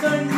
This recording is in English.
sun.